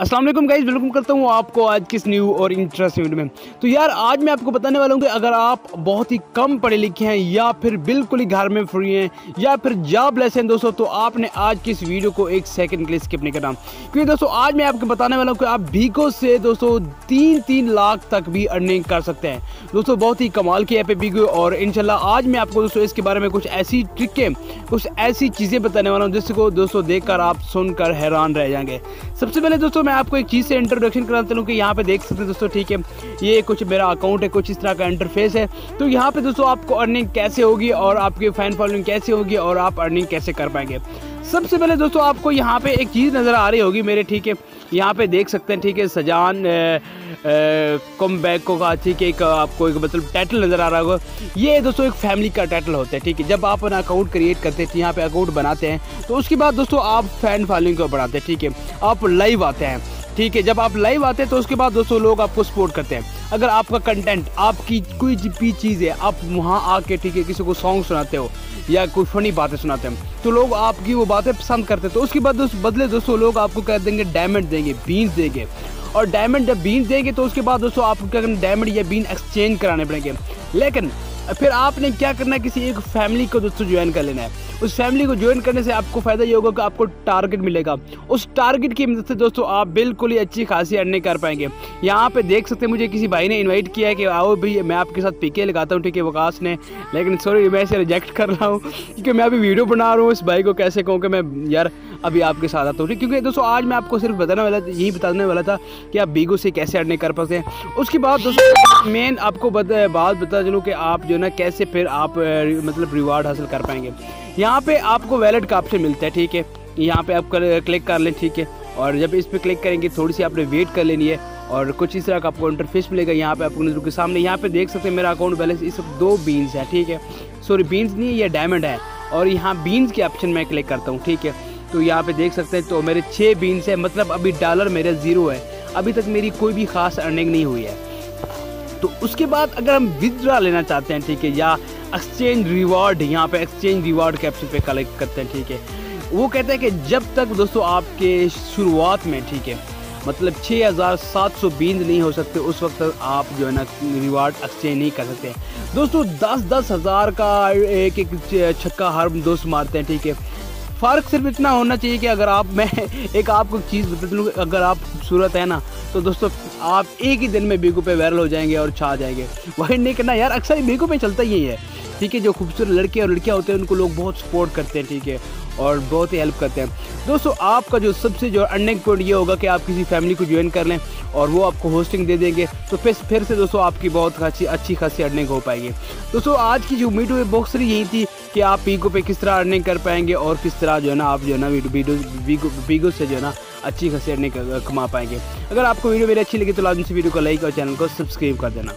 वालेकुम guys welcome करता हूँ आपको आज किस न्यू और इंटरेस्टिंग वीडियो में। तो यार, आज मैं आपको बताने वाला हूँ कि अगर आप बहुत ही कम पढ़े लिखे हैं या फिर बिल्कुल ही घर में फ्री हैं या फिर जॉब लेस हैं दोस्तों तो आपने आज की इस वीडियो को एक सेकंड के लिए स्किप नहीं करना। क्योंकि दोस्तों, आज मैं आपको बताने वाला हूँ कि आप बीगो से दोस्तों तीन तीन लाख तक भी अर्निंग कर सकते हैं। दोस्तों, बहुत ही कमाल की ऐप है बीगो और इनशाला आज मैं आपको दोस्तों इसके बारे में कुछ ऐसी ट्रिकें कुछ ऐसी चीज़ें बताने वाला हूँ जिसको दोस्तों देख आप सुनकर हैरान रह जाएँगे। सबसे पहले दोस्तों मैं आपको एक चीज़ से इंट्रोडक्शन कराता चलूँ कि यहाँ पे देख सकते हैं दोस्तों, ठीक है? ये कुछ मेरा अकाउंट है, कुछ इस तरह का इंटरफेस है। तो यहाँ पे दोस्तों, आपको अर्निंग कैसे होगी और आपकी फ़ैन फॉलोइंग कैसे होगी और आप अर्निंग कैसे कर पाएँगे? सबसे पहले दोस्तों आपको यहाँ पे एक चीज़ नज़र आ रही होगी मेरे, ठीक है? यहाँ पे देख सकते हैं, ठीक है? सजान कम बैको का ठीक है? एक आपको एक मतलब टाइटल नज़र आ रहा होगा। ये दोस्तों एक फैमिली का टाइटल होता है, ठीक है? जब आप अपना अकाउंट क्रिएट करते हैं, यहाँ पे अकाउंट बनाते हैं तो उसके बाद दोस्तों आप फ़ैन फॉलोइंग को बढ़ाते हैं, ठीक है? आप लाइव आते हैं। ठीक है, जब आप लाइव आते हैं तो उसके बाद दोस्तों लोग आपको सपोर्ट करते हैं। अगर आपका कंटेंट आपकी कोई भी चीज़ है, आप वहाँ आके, ठीक है, किसी को सॉन्ग सुनाते हो, या कोई फनी बातें सुनाते हैं तो लोग आपकी वो बातें पसंद करते हैं। तो उसके बाद दोस्त, बदले दोस्तों लोग आपको कह देंगे? डायमंड देंगे बीन्स देंगे। और डायमंड जब बीन्स देंगे तो उसके बाद दोस्तों आपको क्या डायमंड या बीन एक्सचेंज कराने पड़ेंगे। लेकिन फिर आपने क्या करना है? किसी एक फैमिली को दोस्तों ज्वाइन कर लेना है। उस फैमिली को ज्वाइन करने से आपको फ़ायदा ये होगा कि आपको टारगेट मिलेगा। उस टारगेट की मदद से दोस्तों आप बिल्कुल ही अच्छी खासी अर्निंग कर पाएँगे। यहाँ पे देख सकते हैं, मुझे किसी भाई ने इनवाइट किया है कि आओ भाई, मैं आपके साथ पीके लगाता हूँ, ठीक है, वकास ने। लेकिन सॉरी मैं इसे रिजेक्ट कर रहा हूँ, क्योंकि मैं अभी वीडियो बना रहा हूँ, इस भाई को कैसे कहूँ कि मैं, यार अभी आपके साथ आता हूँ क्योंकि दोस्तों, आज मैं आपको सिर्फ़ बताने वाला, यही बताने वाला था कि आप बीगो से कैसे अर्निंग कर पाते हैं। उसके बाद दोस्तों, मेन आपको बात, बता चलूँ कि आप जो ना, कैसे फिर आप मतलब रिवार्ड हासिल कर पाएँगे। यहाँ पे आपको वैलेट का ऑप्शन मिलता है, ठीक है? यहाँ पे आप क्लिक कर लें, ठीक है? और जब इस पर क्लिक करेंगे, थोड़ी सी आपने वेट कर लेनी है और कुछ इस तरह का आपको इंटरफेस मिलेगा यहाँ पे आपको नज़र के सामने यहाँ पे देख सकते हैं, मेरा अकाउंट बैलेंस इस वक्त दो बीन्स है, ठीक है? सॉरी बीन्स नहीं है, ये डायमंड है। और यहाँ बीन्स के ऑप्शन में क्लिक करता हूँ, ठीक है? तो यहाँ पे देख सकते हैं तो मेरे छः बीन्स है मतलब अभी डॉलर मेरे ज़ीरो है। अभी तक मेरी कोई भी खास अर्निंग नहीं हुई है। तो उसके बाद अगर हम विदड्रा लेना चाहते हैं, ठीक है, या एक्सचेंज रिवॉर्ड यहाँ पे एक्सचेंज रिवॉर्ड के ऑप्शन पे कलेक्ट करते हैं, ठीक है। वो कहते हैं कि जब तक दोस्तों आपके शुरुआत में, ठीक है मतलब छः हज़ार सात सौ बींद नहीं हो सकते, उस वक्त तक आप जो है ना रिवार्ड एक्सचेंज नहीं कर सकते। दोस्तों, दस दस हज़ार का एक एक छक्का हर दोस्त मारते हैं, ठीक है। फ़र्क सिर्फ़ इतना होना चाहिए कि अगर आप, मैं एक आपको चीज़ बता दूँ, अगर आप खूबसूरत है ना तो दोस्तों आप एक ही दिन में बीगू पे वायरल हो जाएँगे और छा जाएँगे। वही नहीं करना यार, अक्सर बीगू पे चलता ही है। ठीक है, जो खूबसूरत लड़के और लड़कियाँ होते हैं, उनको लोग बहुत सपोर्ट करते हैं, ठीक है, और बहुत ही हेल्प करते हैं। दोस्तों, आपका जो सबसे जो अर्निंग पॉइंट ये होगा कि आप किसी फैमिली को ज्वाइन कर लें और वो आपको होस्टिंग दे देंगे तो फिर फिर से दोस्तों, आपकी बहुत खासी अच्छी खासी अर्निंग हो पाएगी। दोस्तों, आज की जो मीडियो बॉक्स यही थी कि आप पीगो पे किस तरह अर्निंग कर पाएँगे और किस तरह जो है ना, आप जो है ना वीडियो वीगो से जो है ना, अच्छी खासी अर्निंग कमा पाएँगे। अगर आपको वीडियो मेरी अच्छी लगी तो लाजमी से वीडियो को लाइक और चैनल को सब्सक्राइब कर देना।